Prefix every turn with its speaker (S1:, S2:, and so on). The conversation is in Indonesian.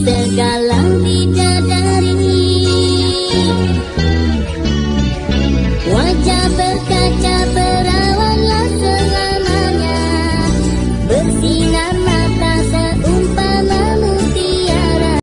S1: Bergalang bidadari Wajah berkaca berawanlah selamanya.